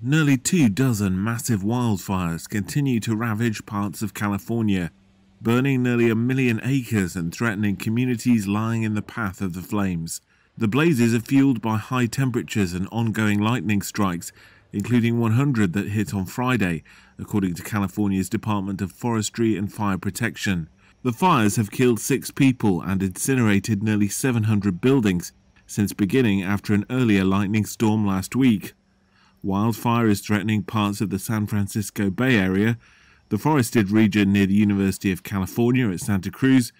Nearly two dozen massive wildfires continue to ravage parts of California, burning nearly a million acres and threatening communities lying in the path of the flames. The blazes are fueled by high temperatures and ongoing lightning strikes, including 100 that hit on Friday, according to California's Department of Forestry and Fire Protection. The fires have killed six people and incinerated nearly 700 buildings since beginning after an earlier lightning storm last week. Wildfire is threatening parts of the San Francisco Bay Area, the forested region near the University of California at Santa Cruz,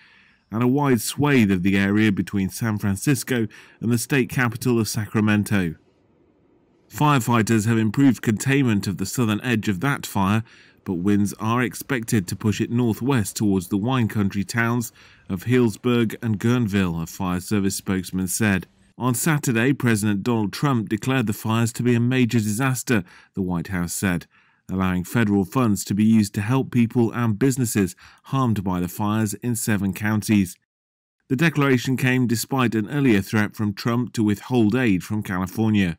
and a wide swathe of the area between San Francisco and the state capital of Sacramento. Firefighters have improved containment of the southern edge of that fire, but winds are expected to push it northwest towards the wine country towns of Healdsburg and Guerneville, a fire service spokesman said. On Saturday, President Donald Trump declared the fires to be a major disaster, the White House said, allowing federal funds to be used to help people and businesses harmed by the fires in seven counties. The declaration came despite an earlier threat from Trump to withhold aid from California.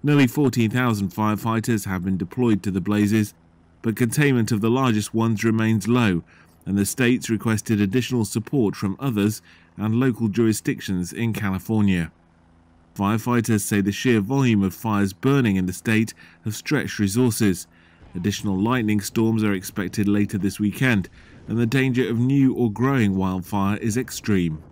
Nearly 14,000 firefighters have been deployed to the blazes, but containment of the largest ones remains low, and the states requested additional support from others and local jurisdictions in California. Firefighters say the sheer volume of fires burning in the state have stretched resources. Additional lightning storms are expected later this weekend, and the danger of new or growing wildfire is extreme.